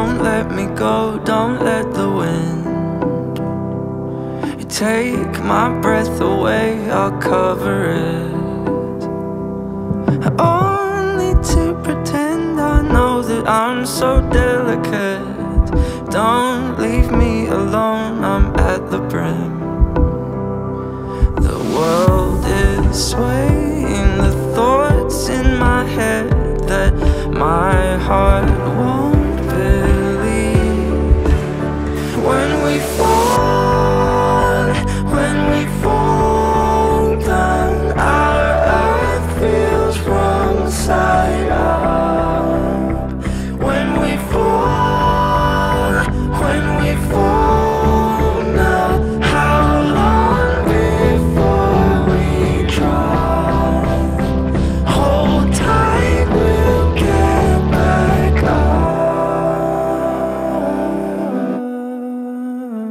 Don't let me go, don't let the wind take my breath away, I'll cover it. Only to pretend I know that I'm so delicate. Don't leave me alone, I'm at the brim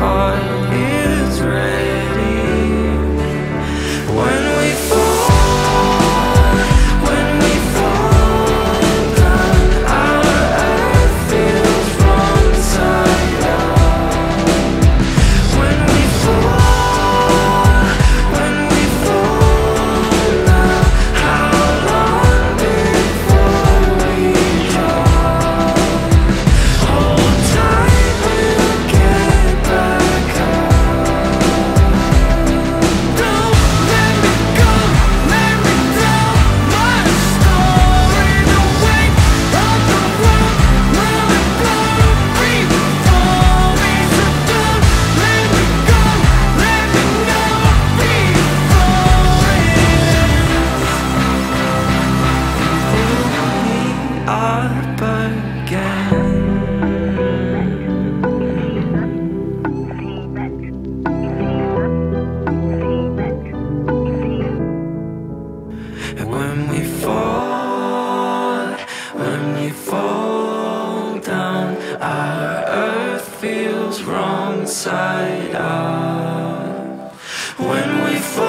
wrong inside out. When we fall